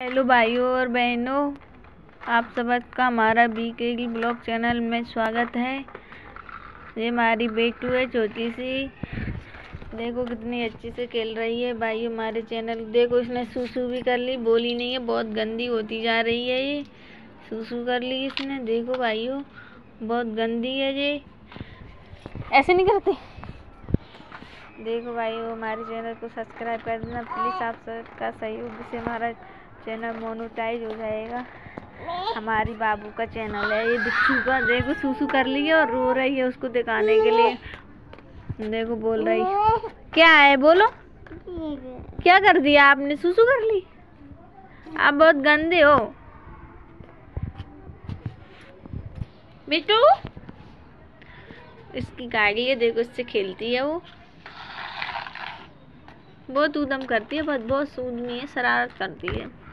Hello भाइयों और बहनों, आप सबका हमारा बी के ब्लॉग चैनल में स्वागत है। ये हमारी बेटू है, छोटी सी। देखो कितनी अच्छी से खेल रही है भाई हमारे चैनल। देखो इसने सूसू भी कर ली, बोली नहीं है, बहुत गंदी होती जा रही है ये। सूसू कर ली इसने, देखो भाइयों, बहुत गंदी है ये। ऐसे नहीं करते। देखो भाई हमारे चैनल को सब्सक्राइब कर देना प्लीज़ आप सबका सहयोग से हमारा चैनल मोनोटाइज हो जाएगा। हमारी बाबू का चैनल है। ये दिच्छू का, देखो, सूसू कर ली है और रो रही है उसको दिखाने के लिए। देखो, बोल रही क्या है? बोलो। क्या कर दिया आपने? सूसू कर ली? आप बहुत गंदे हो। बिट्टू इसकी गाड़ी है, देखो, इससे खेलती है वो। बहुत ऊदम करती है, बहुत बहुत सूदनी है, शरारत करती है।